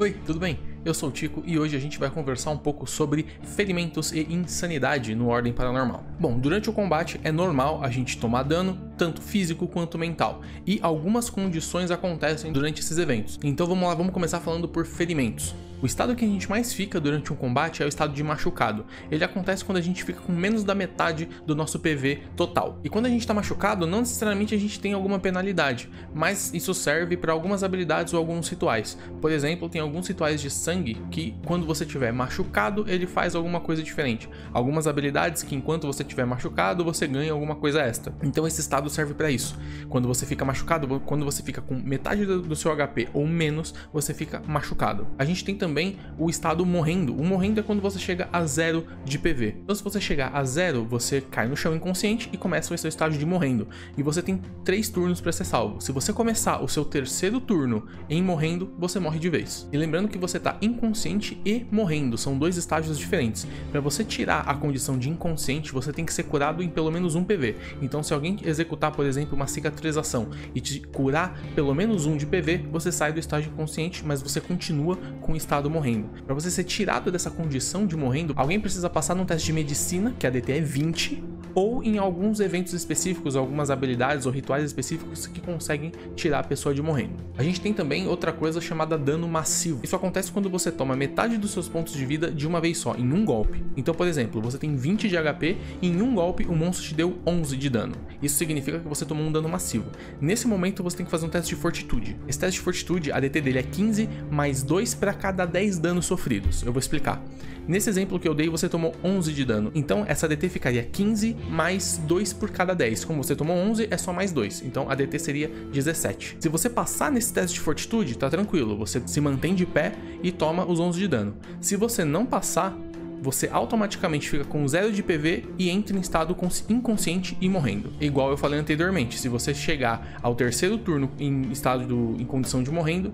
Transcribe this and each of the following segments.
Oi, tudo bem? Eu sou o Tico e hoje a gente vai conversar um pouco sobre ferimentos e insanidade no Ordem Paranormal. Bom, durante o combate é normal a gente tomar dano, tanto físico quanto mental, e algumas condições acontecem durante esses eventos. Então vamos lá, vamos começar falando por ferimentos. O estado que a gente mais fica durante um combate é o estado de machucado. Ele acontece quando a gente fica com menos da metade do nosso PV total. E quando a gente está machucado, não necessariamente a gente tem alguma penalidade, mas isso serve para algumas habilidades ou alguns rituais. Por exemplo, tem alguns rituais de sangue que, quando você estiver machucado, ele faz alguma coisa diferente. Algumas habilidades que, enquanto você estiver machucado, você ganha alguma coisa extra. Então esse estado serve para isso. Quando você fica machucado, quando você fica com metade do seu HP ou menos, você fica machucado. A gente tem também o estado morrendo. O morrendo é quando você chega a zero de PV. Então, se você chegar a zero, você cai no chão inconsciente e começa o seu estágio de morrendo. E você tem três turnos para ser salvo. Se você começar o seu terceiro turno em morrendo, você morre de vez. E lembrando que você está inconsciente e morrendo, são dois estágios diferentes. Para você tirar a condição de inconsciente, você tem que ser curado em pelo menos um PV. Então, se alguém executar, por exemplo, uma cicatrização e te curar pelo menos um de PV, você sai do estágio inconsciente, mas você continua com o estado morrendo. Para você ser tirado dessa condição de morrendo, alguém precisa passar num teste de medicina, que a DT é 20, ou em alguns eventos específicos, algumas habilidades ou rituais específicos que conseguem tirar a pessoa de morrendo. A gente tem também outra coisa chamada dano massivo. Isso acontece quando você toma metade dos seus pontos de vida de uma vez só, em um golpe. Então, por exemplo, você tem 20 de HP e em um golpe o monstro te deu 11 de dano. Isso significa que você tomou um dano massivo. Nesse momento você tem que fazer um teste de fortitude. Esse teste de fortitude, a DT dele é 15 mais 2 para cada 10 danos sofridos. Eu vou explicar. Nesse exemplo que eu dei, você tomou 11 de dano. Então, essa DT ficaria 15 mais 2 por cada 10. Como você tomou 11, é só mais 2. Então, a DT seria 17. Se você passar nesse teste de fortitude, tá tranquilo. Você se mantém de pé e toma os 11 de dano. Se você não passar, você automaticamente fica com 0 de PV e entra em estado inconsciente e morrendo. Igual eu falei anteriormente, se você chegar ao terceiro turno em estado do, em condição de morrendo,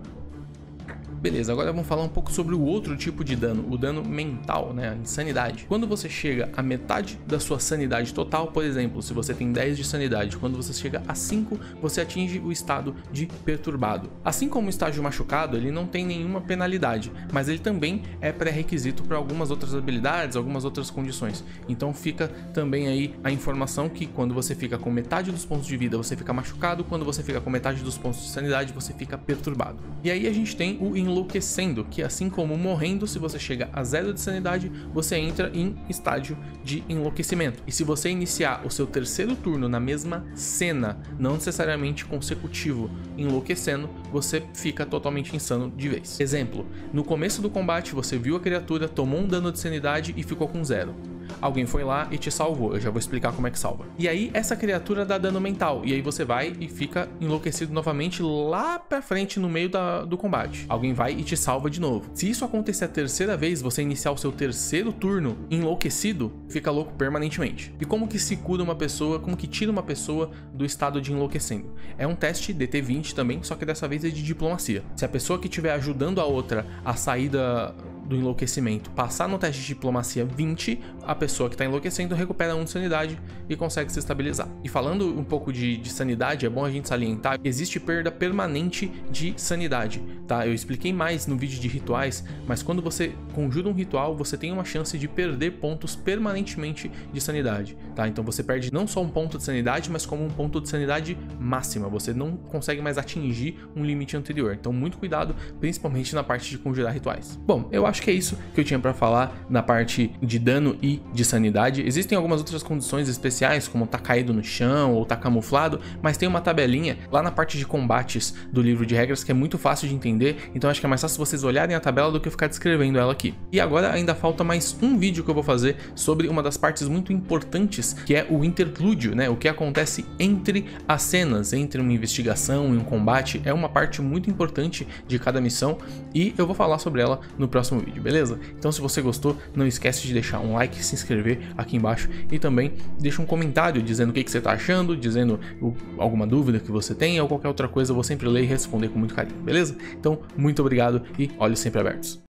Beleza, agora vamos falar um pouco sobre o outro tipo de dano, o dano mental, né, a insanidade. Quando você chega a metade da sua sanidade total, por exemplo, se você tem 10 de sanidade, quando você chega a 5, você atinge o estado de perturbado. Assim como o estágio machucado, ele não tem nenhuma penalidade, mas ele também é pré-requisito para algumas outras habilidades, algumas outras condições. Então fica também aí a informação que quando você fica com metade dos pontos de vida, você fica machucado, quando você fica com metade dos pontos de sanidade, você fica perturbado. E aí a gente tem o enlouquecendo, que assim como morrendo, se você chega a zero de sanidade, você entra em estágio de enlouquecimento. E se você iniciar o seu terceiro turno na mesma cena, não necessariamente consecutivo, enlouquecendo, você fica totalmente insano de vez. Exemplo, no começo do combate você viu a criatura, tomou um dano de sanidade e ficou com zero alguém foi lá e te salvou. Eu já vou explicar como é que salva. E aí essa criatura dá dano mental, e aí você vai e fica enlouquecido novamente lá pra frente no meio da, do combate. Alguém vai e te salva de novo. Se isso acontecer a terceira vez, você iniciar o seu terceiro turno enlouquecido, fica louco permanentemente. E como que se cura uma pessoa, como que tira uma pessoa do estado de enlouquecendo? É um teste DT20 também, só que dessa vez é de diplomacia. Se a pessoa que estiver ajudando a outra a sair da, do enlouquecimento passar no teste de diplomacia 20, a pessoa que está enlouquecendo recupera 1 de sanidade e consegue se estabilizar. E falando um pouco de, de, sanidade, é bom a gente salientar que existe perda permanente de sanidade, tá? Eu expliquei mais no vídeo de rituais, mas quando você conjura um ritual, você tem uma chance de perder pontos permanentemente de sanidade, tá? Então você perde não só um ponto de sanidade, mas como um ponto de sanidade máxima. Você não consegue mais atingir um limite anterior. Então muito cuidado, principalmente na parte de conjurar rituais. Bom, eu acho acho que é isso que eu tinha para falar na parte de dano e de sanidade. Existem algumas outras condições especiais, como tá caído no chão ou tá camuflado, mas tem uma tabelinha lá na parte de combates do livro de regras que é muito fácil de entender, então acho que é mais fácil vocês olharem a tabela do que ficar descrevendo ela aqui. E agora ainda falta mais um vídeo que eu vou fazer sobre uma das partes muito importantes, que é o interlúdio, né? O que acontece entre as cenas, entre uma investigação e um combate, é uma parte muito importante de cada missão e eu vou falar sobre ela no próximo vídeo vídeo, beleza? Então se você gostou, não esquece de deixar um like, se inscrever aqui embaixo e também deixa um comentário dizendo o que, que você está achando, dizendo alguma dúvida que você tem ou qualquer outra coisa, eu vou sempre ler e responder com muito carinho, beleza? Então, muito obrigado e olhos sempre abertos.